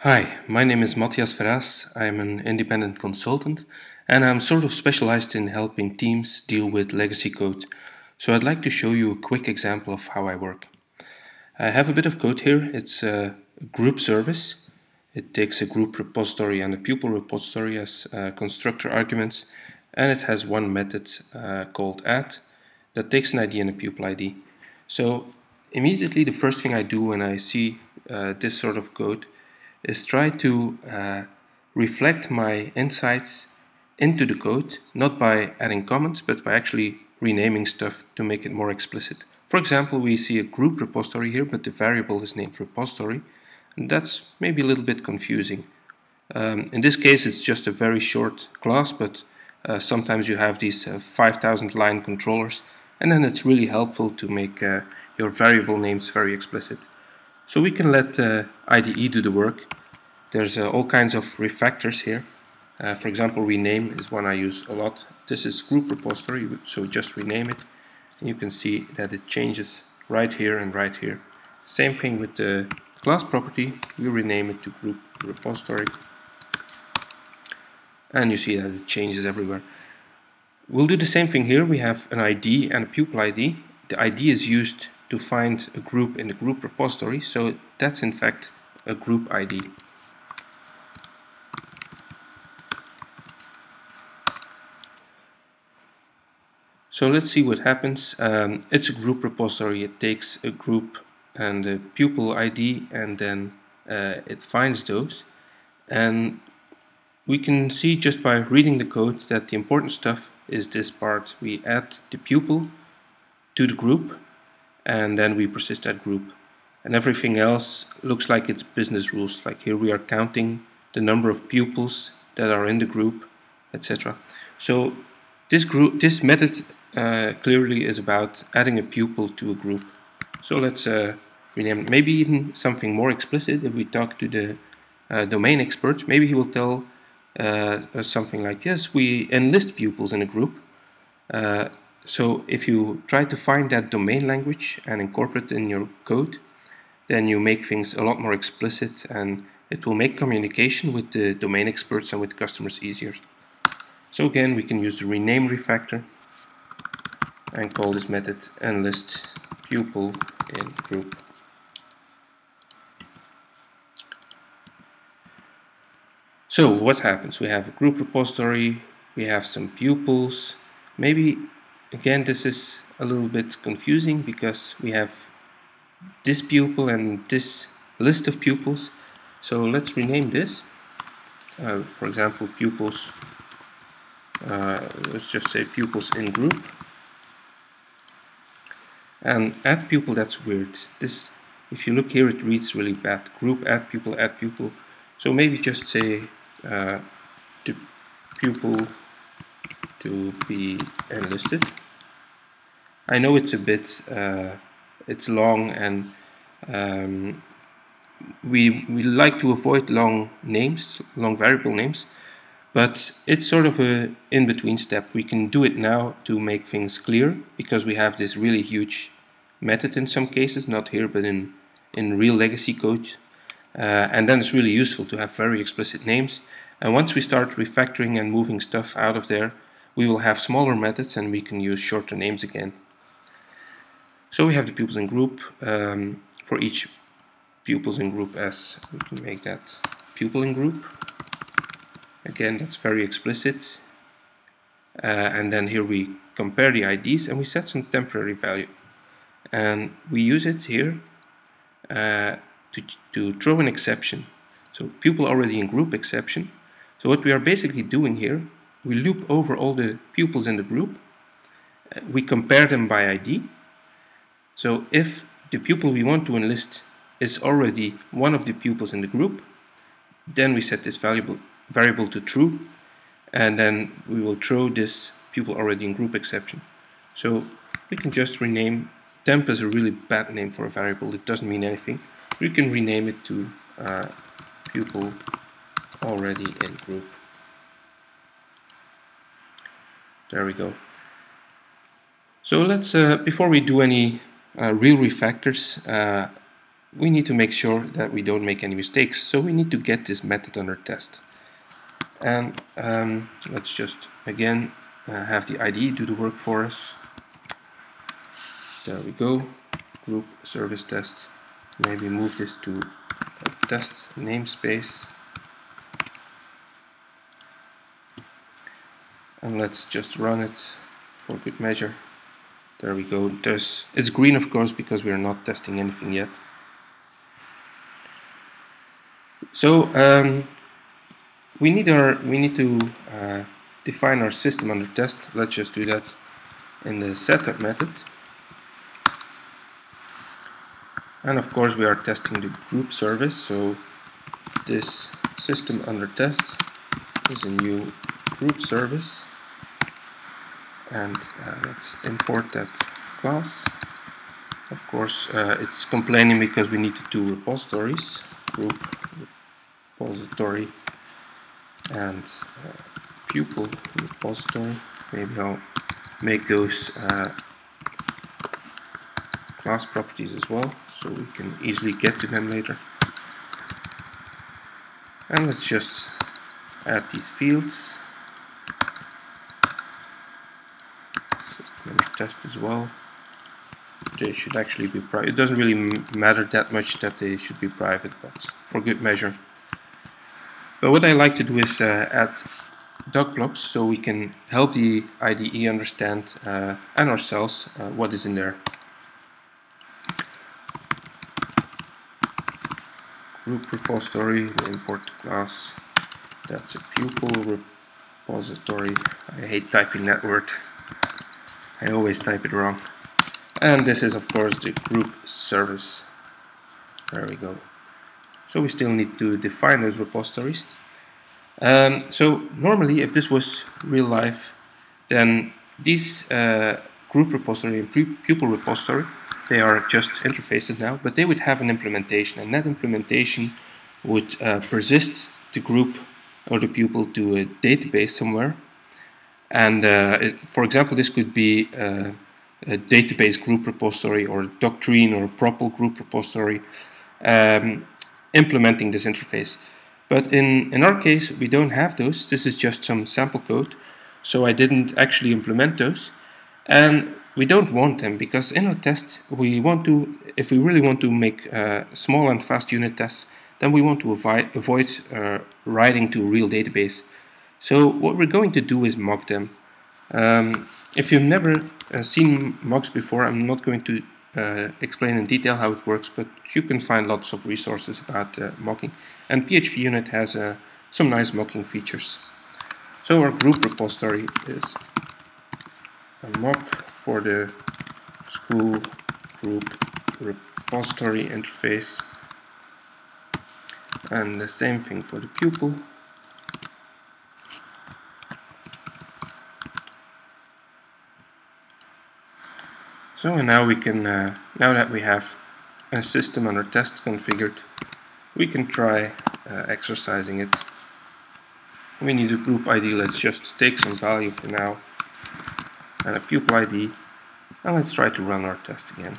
Hi, my name is Mathias Verraes. I'm an independent consultant and I'm sort of specialized in helping teams deal with legacy code. So I'd like to show you a quick example of how I work. I have a bit of code here. It's a group service. It takes a group repository and a pupil repository as uh, constructor arguments and it has one method uh, called add that takes an ID and a pupil ID. So immediately the first thing I do when I see uh, this sort of code is try to uh, reflect my insights into the code, not by adding comments, but by actually renaming stuff to make it more explicit. For example, we see a group repository here, but the variable is named repository. And that's maybe a little bit confusing. Um, in this case, it's just a very short class, but uh, sometimes you have these uh, 5000 line controllers, and then it's really helpful to make uh, your variable names very explicit. So we can let uh, IDE do the work. There's uh, all kinds of refactors here. Uh, for example, rename is one I use a lot. This is group repository, so just rename it. And you can see that it changes right here and right here. Same thing with the class property. We rename it to group repository. And you see that it changes everywhere. We'll do the same thing here. We have an ID and a pupil ID. The ID is used to find a group in the group repository. So that's in fact a group ID. So let's see what happens. Um, it's a group repository. It takes a group and a pupil ID and then uh, it finds those. And we can see just by reading the code that the important stuff is this part. We add the pupil to the group and then we persist that group. And everything else looks like it's business rules. Like here we are counting the number of pupils that are in the group, etc. So this group, this method uh, clearly is about adding a pupil to a group. So let's uh, rename it. Maybe even something more explicit. If we talk to the uh, domain expert, maybe he will tell uh, something like, yes, we enlist pupils in a group. So if you try to find that domain language and incorporate it in your code, then you make things a lot more explicit and it will make communication with the domain experts and with customers easier. So again, we can use the rename refactor and call this method enlist pupil in group. So what happens? We have a group repository, we have some pupils, maybe Again, this is a little bit confusing because we have this pupil and this list of pupils. So let's rename this. Uh, for example, pupils, uh, let's just say pupils in group. And add pupil, that's weird. This, if you look here, it reads really bad. Group, add pupil, add pupil. So maybe just say uh, the pupil to be enlisted. I know it's a bit uh, it's long and um, we we like to avoid long names, long variable names, but it's sort of a in-between step. We can do it now to make things clear because we have this really huge method in some cases, not here but in in real legacy code. Uh, and then it's really useful to have very explicit names. And once we start refactoring and moving stuff out of there, we will have smaller methods and we can use shorter names again. So we have the pupils in group. Um, for each pupils in group S, we can make that pupil in group. Again, that's very explicit. Uh, and then here we compare the IDs and we set some temporary value. And we use it here uh, to, to throw an exception. So pupil already in group exception. So what we are basically doing here we loop over all the pupils in the group, uh, we compare them by ID. So if the pupil we want to enlist is already one of the pupils in the group, then we set this variable, variable to true, and then we will throw this pupil already in group exception. So we can just rename temp is a really bad name for a variable, it doesn't mean anything. We can rename it to uh, pupil already in group. There we go. So let's, uh, before we do any uh, real refactors, uh, we need to make sure that we don't make any mistakes. So we need to get this method under test. And um, let's just again uh, have the IDE do the work for us. There we go. Group service test. Maybe move this to test namespace. And let's just run it for good measure. There we go. There's it's green of course because we're not testing anything yet. So um, we need our we need to uh, define our system under test. Let's just do that in the setup method. And of course we are testing the group service. So this system under test is a new group service. And uh, let's import that class. Of course uh, it's complaining because we need two repositories, group repository and uh, pupil repository. Maybe I'll make those uh, class properties as well so we can easily get to them later. And let's just add these fields. System test as well. They should actually be private. It doesn't really matter that much that they should be private, but for good measure. But what I like to do is uh, add doc blocks so we can help the IDE understand uh, and ourselves uh, what is in there. Group repository, import class, that's a pupil repository. I hate typing that word. I always type it wrong. And this is of course the group service. There we go. So we still need to define those repositories. Um, so normally if this was real life, then these uh, group repository and pupil repository, they are just interfaces now, but they would have an implementation and that implementation would uh, persist the group or the pupil to a database somewhere. And uh, it, for example, this could be uh, a database group repository or doctrine or propel group repository. Um, implementing this interface. But in, in our case, we don't have those. This is just some sample code. So I didn't actually implement those. And we don't want them because in our tests, we want to, if we really want to make uh, small and fast unit tests, then we want to avoid, avoid uh, writing to a real database. So what we're going to do is mock them. Um, if you've never uh, seen mocks before, I'm not going to uh, explain in detail how it works, but you can find lots of resources about uh, mocking. And PHP Unit has uh, some nice mocking features. So our group repository is a mock for the school group repository interface. And the same thing for the pupil. So and now we can, uh, now that we have a system under test configured, we can try uh, exercising it. We need a group ID, let's just take some value for now, and a pupil ID, and let's try to run our test again.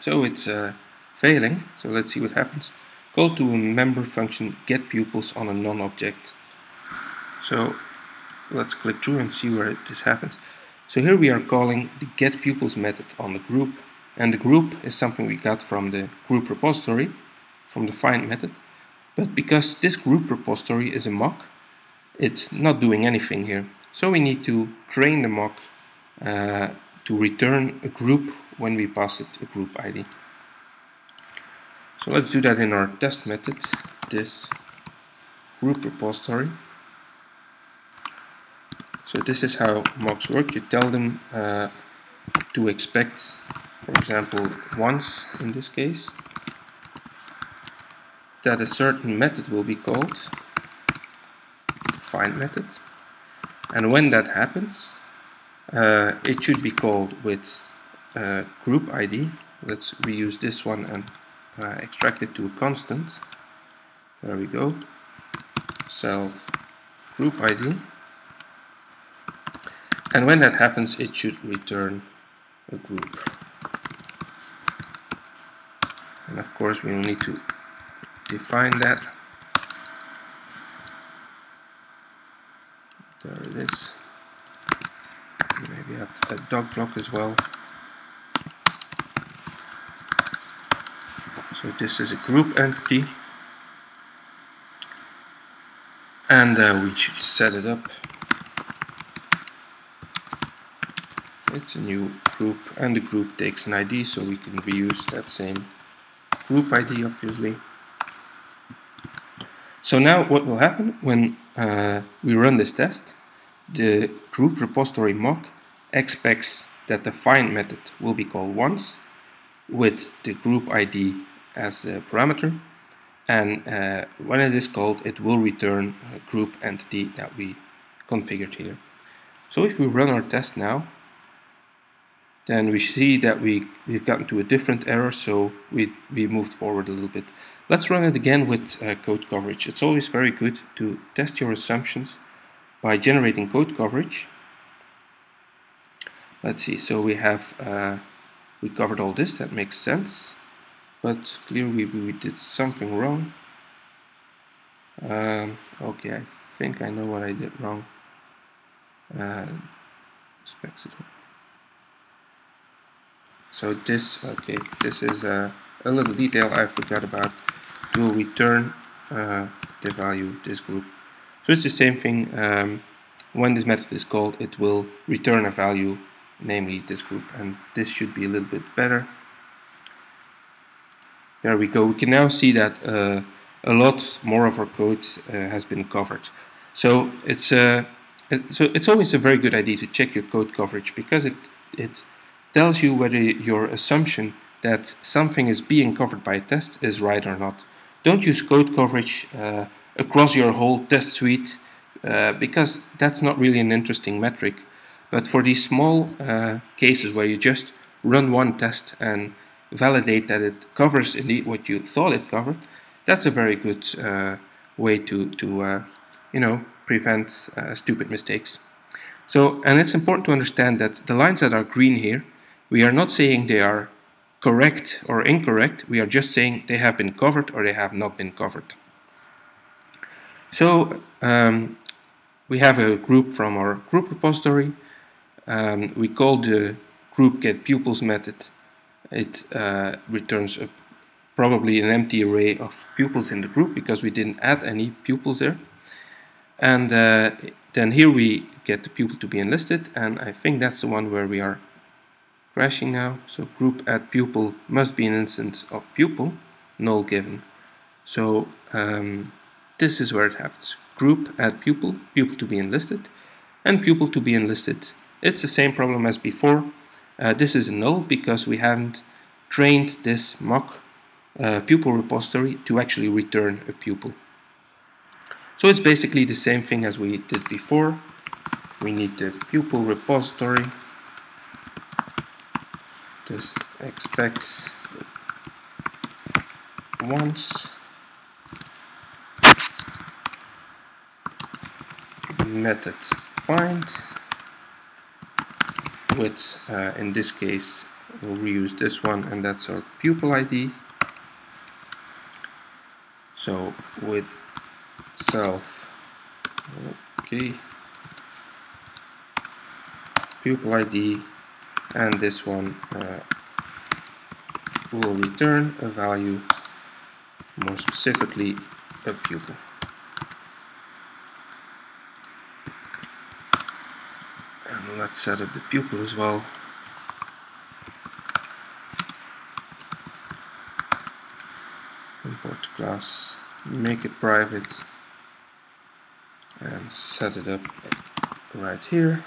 So it's uh, failing, so let's see what happens. Call to a member function get pupils on a non-object. So let's click through and see where this happens. So here we are calling the get pupils method on the group and the group is something we got from the group repository from the find method. But because this group repository is a mock it's not doing anything here. So we need to train the mock uh, to return a group when we pass it a group ID so let's do that in our test method this group repository so this is how mocks work. You tell them uh, to expect, for example, once in this case, that a certain method will be called, find method. And when that happens, uh, it should be called with uh, group ID. Let's reuse this one and uh, extract it to a constant. There we go. Self group ID. And when that happens, it should return a group. and of course we need to define that. There it is. Maybe add a doc block as well. So this is a group entity. And uh, we should set it up it's a new group and the group takes an ID so we can reuse that same group ID obviously so now what will happen when uh, we run this test the group repository mock expects that the find method will be called once with the group ID as a parameter and uh, when it is called it will return a group entity that we configured here. So if we run our test now then we see that we, we've gotten to a different error so we, we moved forward a little bit. Let's run it again with uh, code coverage. It's always very good to test your assumptions by generating code coverage. Let's see, so we have uh, we covered all this, that makes sense but clearly we did something wrong. Um, okay, I think I know what I did wrong. Uh, so this, okay, this is a, a, little detail I forgot about. Will return uh, the value this group. So it's the same thing. Um, when this method is called, it will return a value, namely this group, and this should be a little bit better. There we go. We can now see that uh, a lot more of our code uh, has been covered. So it's uh, it, so it's always a very good idea to check your code coverage because it it tells you whether your assumption that something is being covered by a test is right or not. Don't use code coverage uh, across your whole test suite uh, because that's not really an interesting metric. But for these small uh, cases where you just run one test and validate that it covers indeed what you thought it covered, that's a very good uh, way to, to uh, you know, prevent uh, stupid mistakes. So, and it's important to understand that the lines that are green here, we are not saying they are correct or incorrect, we are just saying they have been covered or they have not been covered. So, um, we have a group from our group repository. Um, we call the group get pupils method it uh, returns a, probably an empty array of pupils in the group because we didn't add any pupils there. And uh, then here we get the pupil to be enlisted and I think that's the one where we are crashing now. So group add pupil must be an instance of pupil, null given. So um, this is where it happens. Group add pupil, pupil to be enlisted, and pupil to be enlisted. It's the same problem as before. Uh, this is a null because we haven't trained this mock uh, pupil repository to actually return a pupil. So it's basically the same thing as we did before. We need the pupil repository. This expects once. Method find. With, uh, in this case, we'll reuse this one and that's our pupil ID. So with self, okay, pupil ID and this one uh, will return a value, more specifically a pupil. And let's set up the pupil as well. Import class, make it private, and set it up right here.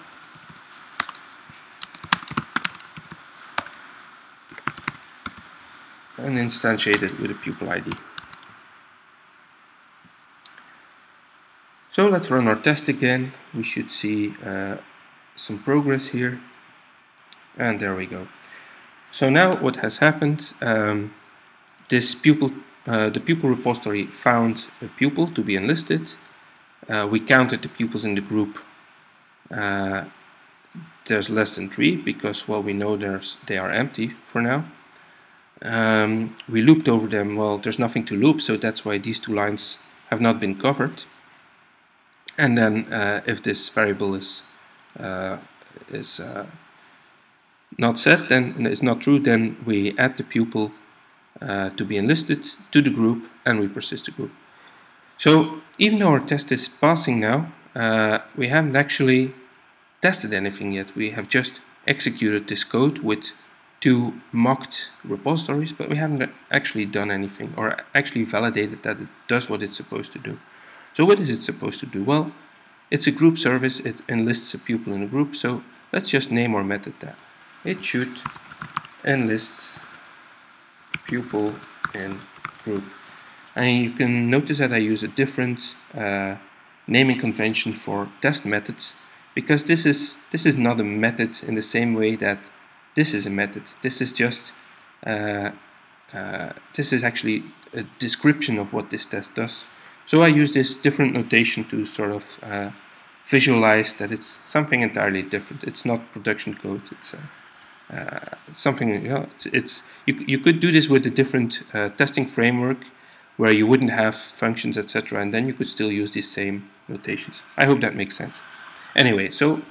And instantiate it with a pupil ID. So let's run our test again. We should see uh, some progress here and there we go so now what has happened um, this pupil uh, the pupil repository found a pupil to be enlisted uh, we counted the pupils in the group uh, there's less than three because well we know there's they are empty for now um, we looped over them. Well, there's nothing to loop, so that's why these two lines have not been covered. And then uh, if this variable is uh, is uh, not set, then it's not true, then we add the pupil uh, to be enlisted to the group and we persist the group. So even though our test is passing now, uh, we haven't actually tested anything yet. We have just executed this code with two mocked repositories, but we haven't actually done anything or actually validated that it does what it's supposed to do. So what is it supposed to do? Well, it's a group service, it enlists a pupil in a group, so let's just name our method that. It should enlist pupil in group. And you can notice that I use a different uh, naming convention for test methods because this is this is not a method in the same way that this is a method. This is just uh, uh, this is actually a description of what this test does. So I use this different notation to sort of uh, visualize that it's something entirely different. It's not production code. It's uh, uh, something. You know, it's, it's, you you could do this with a different uh, testing framework where you wouldn't have functions, etc., and then you could still use these same notations. I hope that makes sense. Anyway, so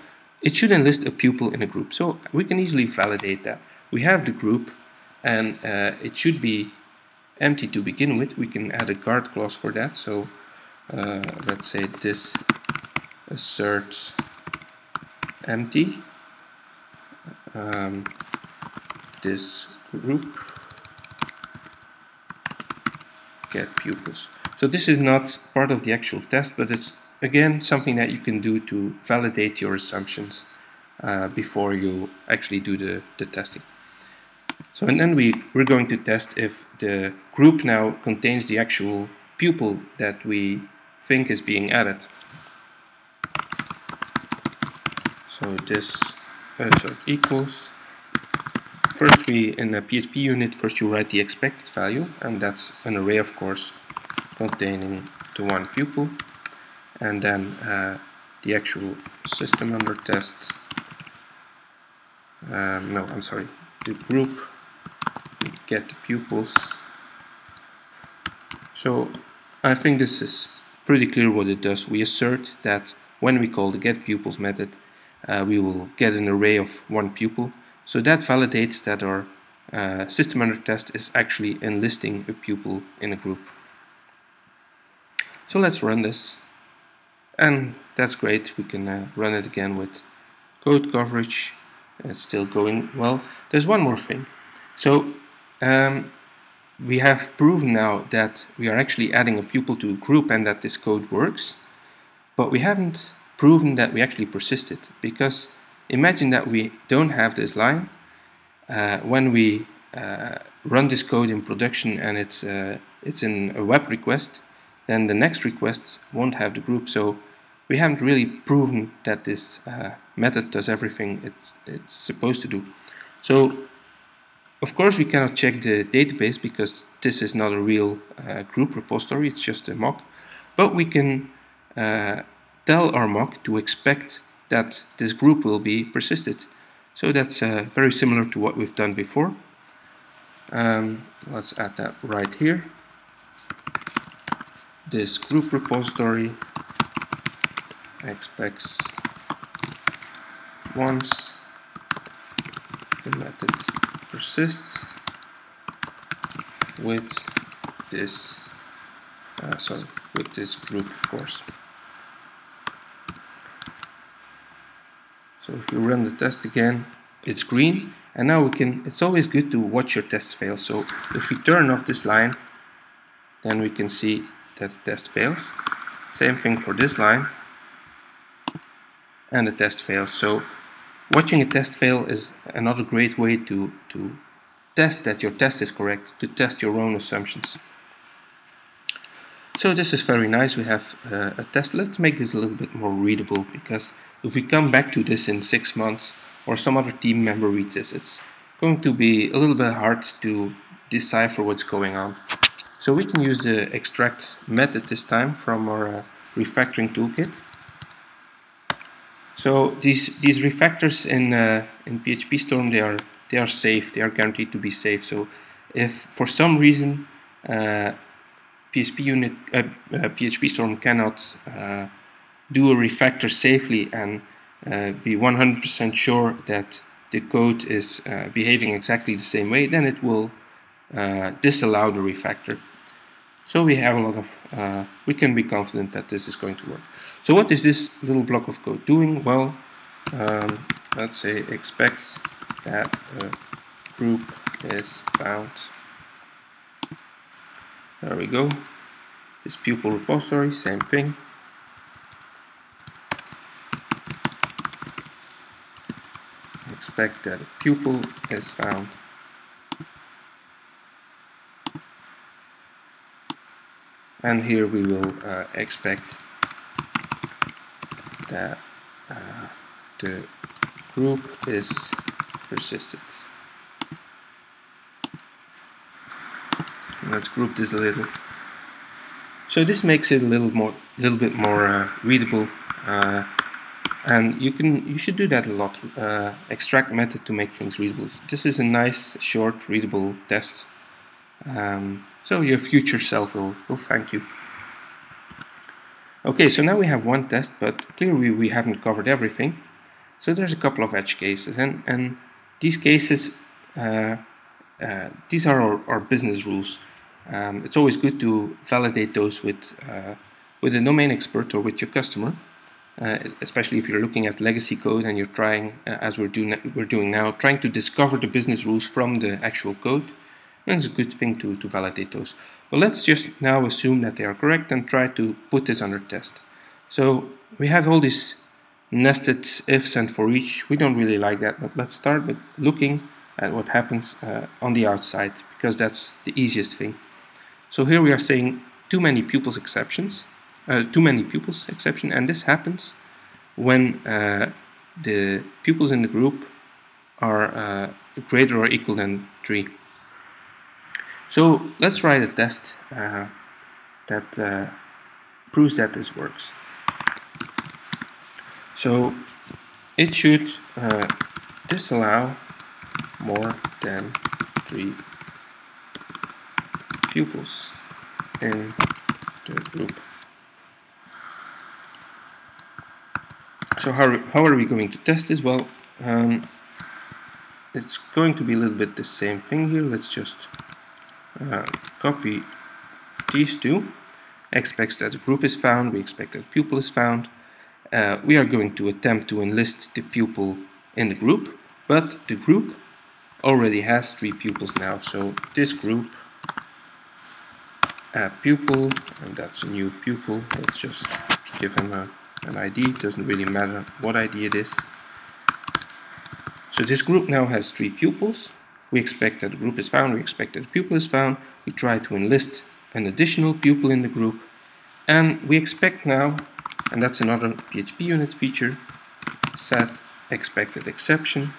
it should enlist a pupil in a group. So we can easily validate that. We have the group, and uh, it should be empty to begin with. We can add a guard clause for that. So uh, let's say this asserts empty. Um, this group get pupils. So this is not part of the actual test, but it's again something that you can do to validate your assumptions uh, before you actually do the, the testing. So and then we, we're going to test if the group now contains the actual pupil that we think is being added. So this uh, so equals first we in a PHP unit first you write the expected value and that's an array of course containing the one pupil and then uh, the actual system under test um, no I'm sorry the group get the pupils. So I think this is pretty clear what it does. We assert that when we call the get pupils method, uh, we will get an array of one pupil. So that validates that our uh, system under test is actually enlisting a pupil in a group. So let's run this. And that's great. We can uh, run it again with code coverage. It's still going well. There's one more thing. So um, we have proven now that we are actually adding a pupil to a group and that this code works, but we haven't proven that we actually persisted because imagine that we don't have this line. Uh, when we uh, run this code in production and it's, uh, it's in a web request, then the next request won't have the group. So we haven't really proven that this uh, method does everything it's, it's supposed to do. So of course, we cannot check the database because this is not a real uh, group repository, it's just a mock. But we can uh, tell our mock to expect that this group will be persisted. So that's uh, very similar to what we've done before. Um, let's add that right here. This group repository expects once. The method persists with this uh, sorry with this group of course. So if you run the test again it's green. And now we can it's always good to watch your test fail so if we turn off this line then we can see that the test fails. Same thing for this line and the test fails so Watching a test fail is another great way to, to test that your test is correct, to test your own assumptions. So this is very nice, we have uh, a test. Let's make this a little bit more readable because if we come back to this in six months or some other team member reads this, it's going to be a little bit hard to decipher what's going on. So we can use the extract method this time from our uh, refactoring toolkit. So these these refactors in uh, in PHP Storm they are they are safe. They are guaranteed to be safe. So if for some reason uh, PHP unit uh, uh, PHP Storm cannot uh, do a refactor safely and uh, be 100% sure that the code is uh, behaving exactly the same way, then it will disallow the refactor. So we have a lot of, we can be confident that this is going to work. So what is this little block of code doing? Well, um, let's say expects that a group is found. There we go. This pupil repository, same thing. Expect that a pupil is found. And here we will uh, expect that uh, the group is persisted. Let's group this a little. So this makes it a little more, little bit more uh, readable, uh, and you can you should do that a lot. Uh, extract method to make things readable. This is a nice, short, readable test. Um, so your future self will, will thank you. Okay, so now we have one test, but clearly we haven't covered everything. So there's a couple of edge cases, and, and these cases, uh, uh, these are our, our business rules. Um, it's always good to validate those with, uh, with a domain expert or with your customer, uh, especially if you're looking at legacy code and you're trying, uh, as we're doing, we're doing now, trying to discover the business rules from the actual code. And it's a good thing to, to validate those. But let's just now assume that they are correct and try to put this under test. So we have all these nested ifs and for each. We don't really like that, but let's start with looking at what happens uh, on the outside because that's the easiest thing. So here we are saying too many pupils exceptions, uh, too many pupils exception, and this happens when uh, the pupils in the group are uh, greater or equal than 3. So let's write a test uh, that uh, proves that this works. So it should uh, disallow more than three pupils in the group. So how, how are we going to test this? Well, um, it's going to be a little bit the same thing here. Let's just uh, copy these two. Expects that the group is found. We expect that the pupil is found. Uh, we are going to attempt to enlist the pupil in the group but the group already has three pupils now. So this group add pupil and that's a new pupil. Let's just give him a, an ID doesn't really matter what ID it is. So this group now has three pupils we expect that the group is found, we expect that the pupil is found, we try to enlist an additional pupil in the group, and we expect now, and that's another PHP unit feature, set expected exception,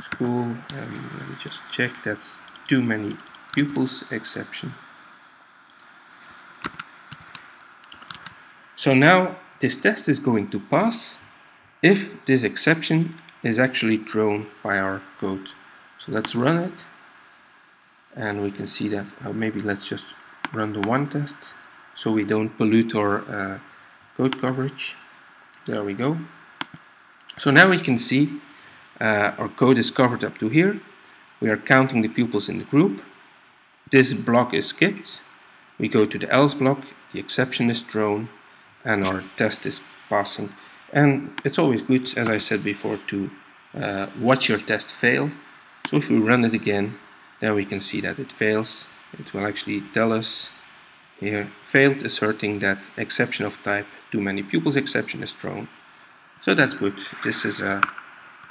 school, and let me just check, that's too many pupils exception. So now this test is going to pass. If this exception is actually thrown by our code. So let's run it and we can see that uh, maybe let's just run the one test so we don't pollute our uh, code coverage. There we go. So now we can see uh, our code is covered up to here. We are counting the pupils in the group. This block is skipped. We go to the else block, the exception is thrown, and our test is passing. And it's always good, as I said before, to uh, watch your test fail. So if we run it again, then we can see that it fails. It will actually tell us here, failed asserting that exception of type too many pupils exception is thrown. So that's good. This is uh,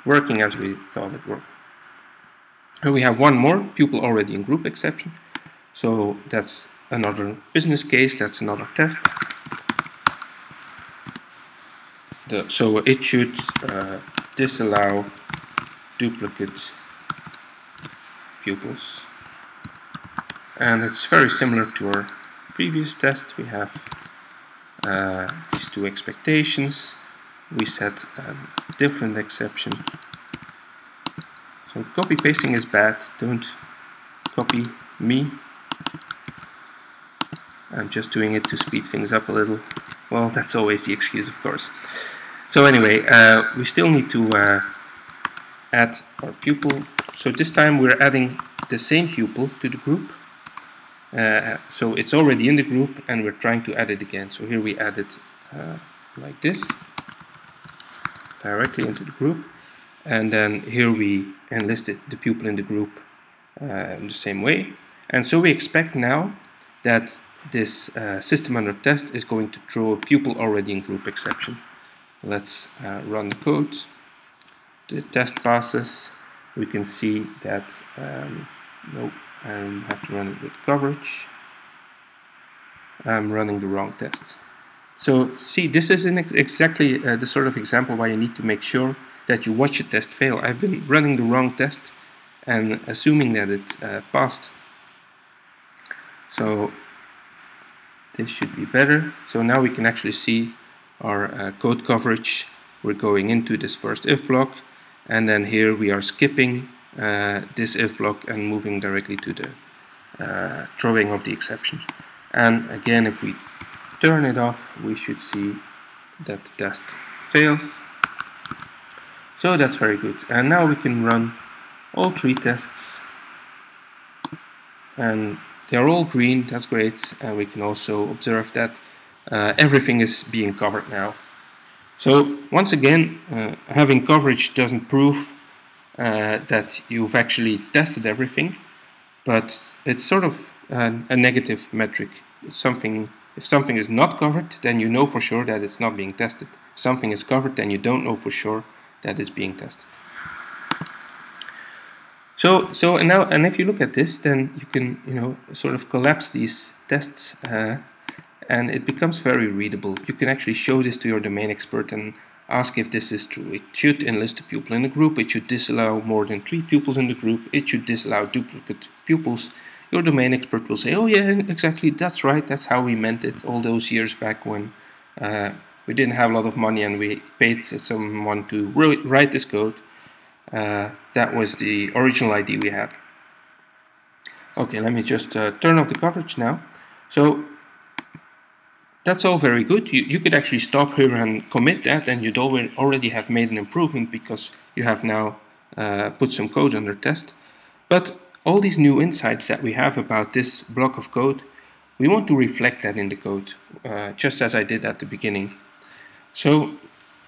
working as we thought it would. And we have one more pupil already in group exception. So that's another business case, that's another test the, so it should uh, disallow duplicate pupils and it's very similar to our previous test we have uh, these two expectations we set a different exception So copy pasting is bad. Don't copy me. I'm just doing it to speed things up a little. Well, that's always the excuse, of course. So anyway, uh, we still need to uh, add our pupil. So this time we're adding the same pupil to the group. Uh, so it's already in the group and we're trying to add it again. So here we add it uh, like this, directly into the group. And then here we enlisted the pupil in the group uh, in the same way. And so we expect now that this uh, system under test is going to throw a pupil already in group exception. Let's uh, run the code. The test passes. We can see that, um, nope, I have to run it with coverage. I'm running the wrong test. So see, this is ex exactly uh, the sort of example why you need to make sure that you watch a test fail. I've been running the wrong test and assuming that it uh, passed. So this should be better. So now we can actually see our uh, code coverage. We're going into this first if block and then here we are skipping uh, this if block and moving directly to the uh, throwing of the exception. And again, if we turn it off, we should see that the test fails. So that's very good. And now we can run all three tests and they're all green, that's great. And we can also observe that uh, everything is being covered now. So once again, uh, having coverage doesn't prove uh, that you've actually tested everything, but it's sort of a negative metric. Something, if something is not covered, then you know for sure that it's not being tested. If something is covered, then you don't know for sure that it's being tested. So, so and now, and if you look at this, then you can, you know, sort of collapse these tests, uh, and it becomes very readable. You can actually show this to your domain expert and ask if this is true. It should enlist a pupil in a group. It should disallow more than three pupils in the group. It should disallow duplicate pupils. Your domain expert will say, "Oh yeah, exactly. That's right. That's how we meant it all those years back when." Uh, we didn't have a lot of money and we paid someone to write this code uh, that was the original ID we had. Okay, let me just uh, turn off the coverage now. So that's all very good. You, you could actually stop here and commit that and you'd already have made an improvement because you have now uh, put some code under test. But all these new insights that we have about this block of code, we want to reflect that in the code, uh, just as I did at the beginning. So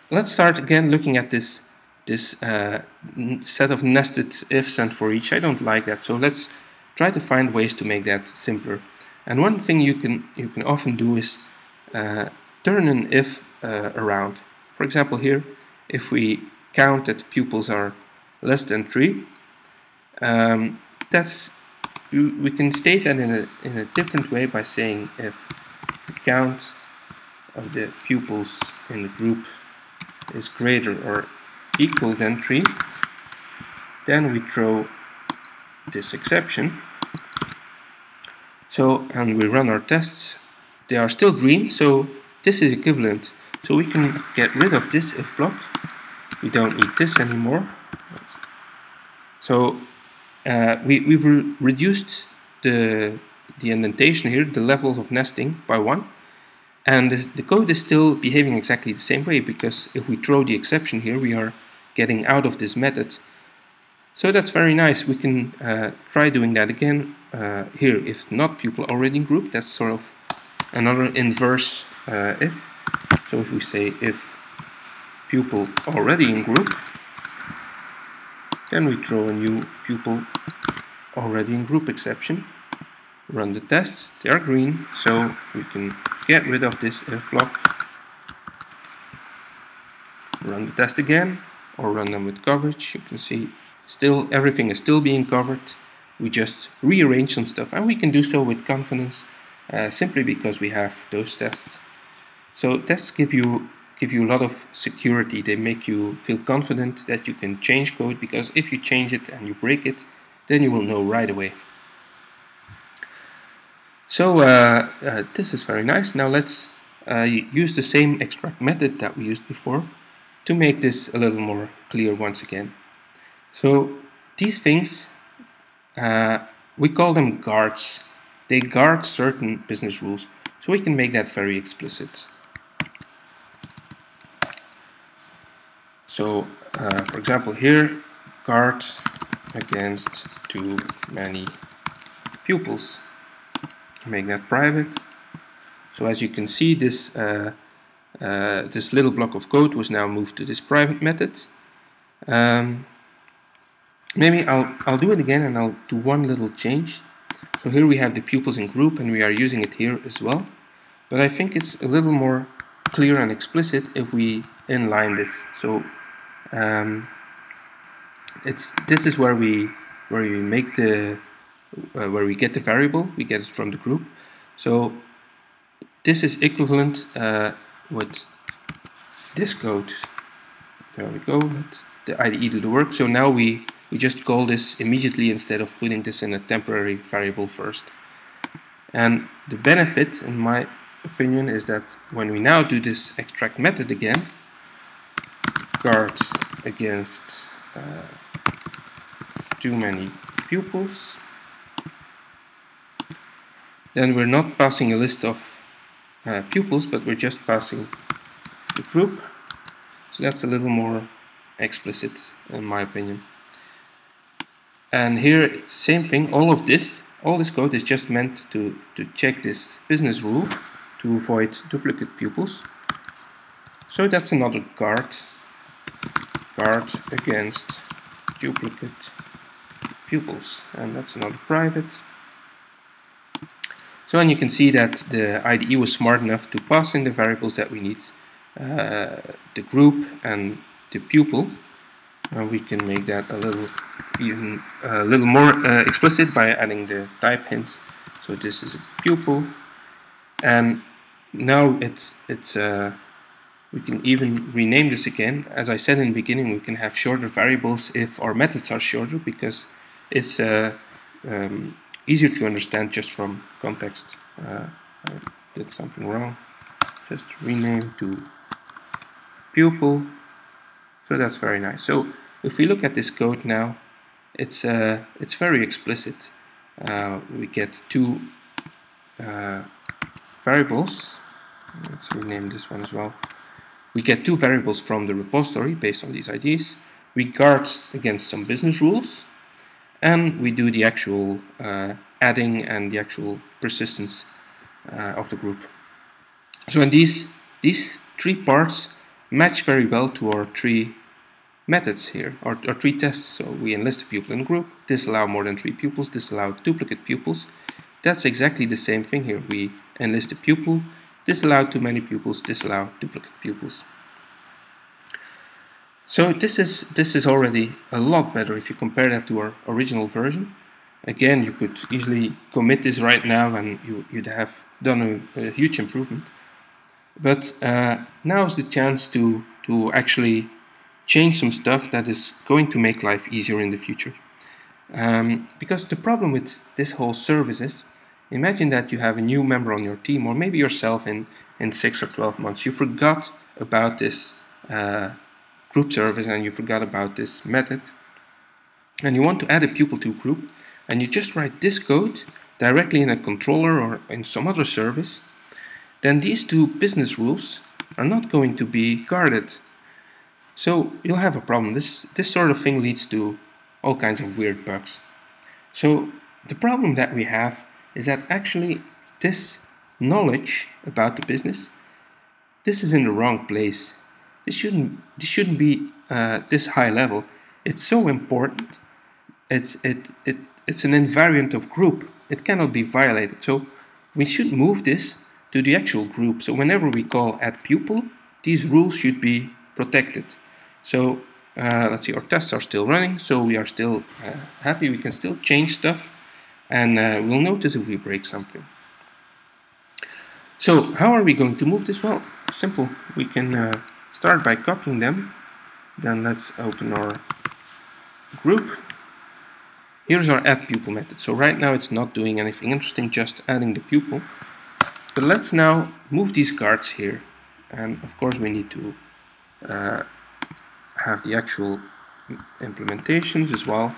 let's start again looking at this this uh, set of nested ifs and for each. I don't like that, so let's try to find ways to make that simpler. And one thing you can you can often do is uh, turn an if uh, around. For example, here, if we count that pupils are less than three, um, that's we can state that in a in a different way by saying if the count of the pupils in the group is greater or equal than 3 then we throw this exception. So and we run our tests. They are still green so this is equivalent. So we can get rid of this if block. We don't need this anymore. So uh, we, we've re reduced the the indentation here the level of nesting by one. And the code is still behaving exactly the same way because if we throw the exception here we are getting out of this method. So that's very nice. We can uh, try doing that again uh, here. If not pupil already in group, that's sort of another inverse uh, if. So if we say if pupil already in group, then we throw a new pupil already in group exception. Run the tests, they are green, so we can get rid of this if block. Run the test again, or run them with coverage. You can see still everything is still being covered. We just rearrange some stuff and we can do so with confidence uh, simply because we have those tests. So tests give you give you a lot of security. They make you feel confident that you can change code because if you change it and you break it then you will know right away. So uh, uh, this is very nice. Now let's uh, use the same extract method that we used before to make this a little more clear once again. So these things, uh, we call them guards. They guard certain business rules. So we can make that very explicit. So, uh, for example, here, guard against too many pupils. Make that private. So as you can see, this uh, uh, this little block of code was now moved to this private method. Um, maybe I'll, I'll do it again and I'll do one little change. So here we have the pupils in group and we are using it here as well. But I think it's a little more clear and explicit if we inline this. So um, it's this is where we where we make the uh, where we get the variable. We get it from the group. So this is equivalent uh, with this code. There we go. Let the IDE do the work. So now we we just call this immediately instead of putting this in a temporary variable first. And the benefit, in my opinion, is that when we now do this extract method again, guard against uh, too many pupils, then we're not passing a list of uh, pupils, but we're just passing the group. So that's a little more explicit in my opinion. And here, same thing, all of this, all this code is just meant to, to check this business rule to avoid duplicate pupils. So that's another guard, guard against duplicate pupils. And that's another private. So and you can see that the IDE was smart enough to pass in the variables that we need, uh, the group and the pupil. And we can make that a little even a little more uh, explicit by adding the type hints. So this is a pupil, and now it's it's uh, we can even rename this again. As I said in the beginning, we can have shorter variables if our methods are shorter because it's uh, um, easier to understand just from context. Uh, I did something wrong. Just rename to pupil. So that's very nice. So if we look at this code now, it's uh, it's very explicit. Uh, we get two uh, variables. Let's rename this one as well. We get two variables from the repository based on these IDs. We guard against some business rules, and we do the actual uh, adding and the actual persistence uh, of the group. So in these these three parts match very well to our three methods here, or, or three tests. So we enlist a pupil in a group, disallow more than three pupils, disallow duplicate pupils. That's exactly the same thing here. We enlist a pupil, disallow too many pupils, disallow duplicate pupils. So this is this is already a lot better if you compare that to our original version. Again, you could easily commit this right now and you, would have done a, a huge improvement. But uh, now is the chance to, to actually change some stuff that is going to make life easier in the future. Um, because the problem with this whole service is, imagine that you have a new member on your team, or maybe yourself in, in 6 or 12 months. You forgot about this uh, group service and you forgot about this method. And you want to add a pupil to group, and you just write this code directly in a controller or in some other service, then these two business rules are not going to be guarded so you'll have a problem. This, this sort of thing leads to all kinds of weird bugs. So the problem that we have is that actually this knowledge about the business, this is in the wrong place. This shouldn't, this shouldn't be uh, this high level. It's so important. It's, it, it, it's an invariant of group. It cannot be violated. So we should move this to the actual group. So whenever we call add pupil, these rules should be protected. So uh, let's see, our tests are still running, so we are still uh, happy. We can still change stuff, and uh, we'll notice if we break something. So how are we going to move this? Well, simple. We can uh, start by copying them. Then let's open our group. Here's our add pupil method. So right now it's not doing anything interesting, just adding the pupil. But let's now move these guards here. And of course we need to uh, have the actual implementations as well.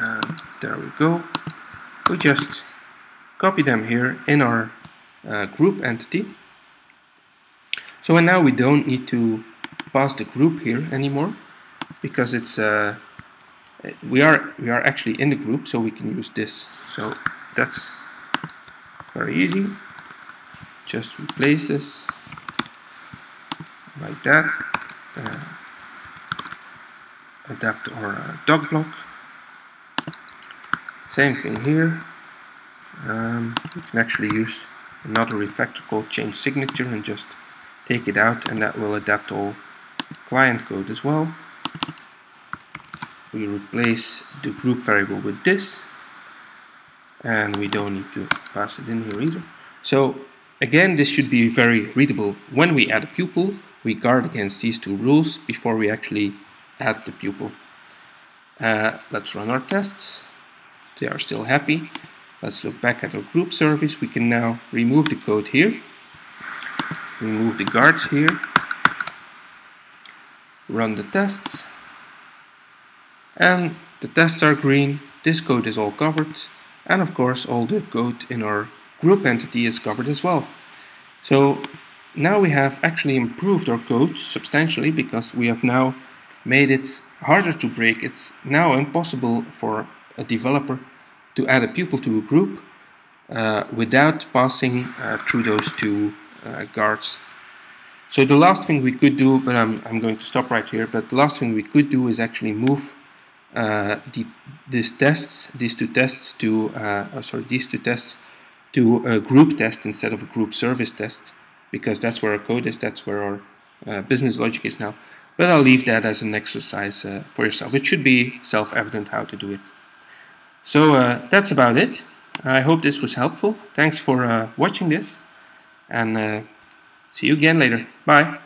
Um, there we go. We just copy them here in our uh, group entity. So now we don't need to pass the group here anymore because it's uh, we are we are actually in the group so we can use this. So that's very easy. Just replace this like that. Uh, adapt our uh, doc block. Same thing here. Um, you can actually use another refactor called change signature and just take it out and that will adapt all client code as well. We replace the group variable with this and we don't need to pass it in here either. So again this should be very readable. When we add a pupil we guard against these two rules before we actually add the pupil. Uh, let's run our tests. They are still happy. Let's look back at our group service. We can now remove the code here remove the guards here run the tests and the tests are green, this code is all covered, and of course all the code in our group entity is covered as well. So now we have actually improved our code substantially because we have now made it harder to break. It's now impossible for a developer to add a pupil to a group uh, without passing uh, through those two guards. So the last thing we could do, but I'm, I'm going to stop right here, but the last thing we could do is actually move uh, the, these tests, these two tests to, uh, oh, sorry, these two tests to a group test instead of a group service test, because that's where our code is, that's where our uh, business logic is now. But I'll leave that as an exercise uh, for yourself. It should be self-evident how to do it. So uh, that's about it. I hope this was helpful. Thanks for uh, watching this, and uh, see you again later. Bye.